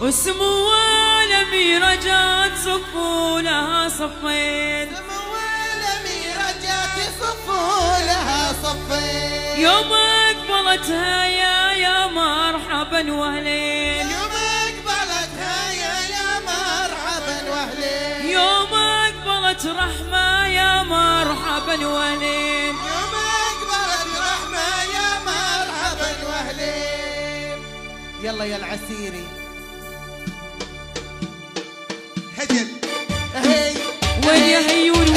وسموه الأميرة جات صفولها صفين. سموه الأميرة جات صفولها صفين. يوم أقبلتها يا يا مرحبا وأهلين. يوم أقبلتها يا يا مرحبا وأهلين. يوم أقبلت رحمة يا مرحبا وأهلين. يوم يلا يا العسيري هجل هي وين يا هيوري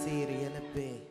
Nasir, yalabe.